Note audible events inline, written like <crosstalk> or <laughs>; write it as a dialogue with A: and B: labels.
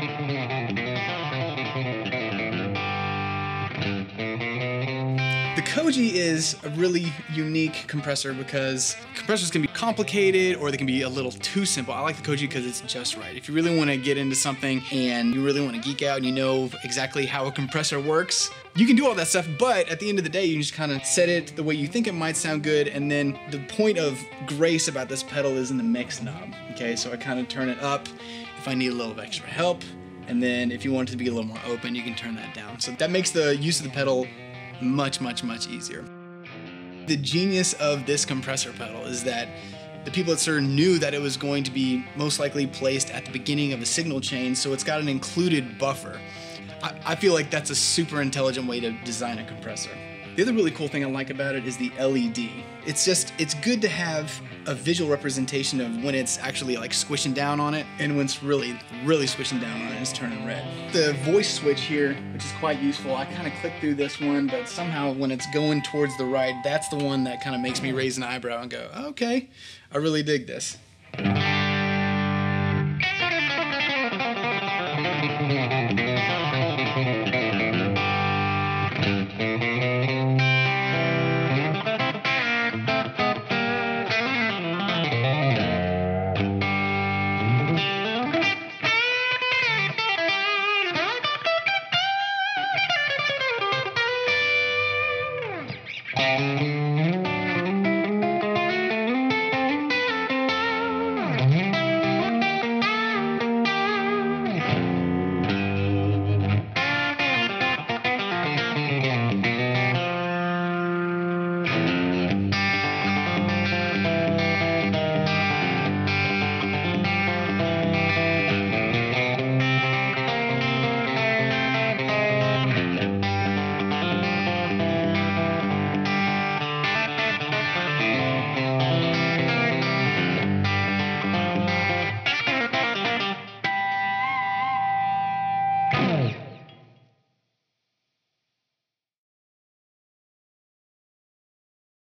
A: Thank <laughs> you. Koji is a really unique compressor because compressors can be complicated or they can be a little too simple. I like the Koji because it's just right. If you really want to get into something and you really want to geek out and you know exactly how a compressor works, you can do all that stuff, but at the end of the day, you just kind of set it the way you think it might sound good, and then the point of grace about this pedal is in the mix knob. Okay, so I kind of turn it up if I need a little extra help, and then if you want it to be a little more open, you can turn that down. So that makes the use of the pedal much, much, much easier. The genius of this compressor pedal is that the people at Suhr knew that it was going to be most likely placed at the beginning of a signal chain, so it's got an included buffer. I, I feel like that's a super intelligent way to design a compressor. The other really cool thing I like about it is the LED. It's just, it's good to have a visual representation of when it's actually like squishing down on it and when it's really, really squishing down on it and it's turning red. The voice switch here, which is quite useful, I kind of click through this one, but somehow when it's going towards the right, that's the one that kind of makes me raise an eyebrow and go, okay, I really dig this.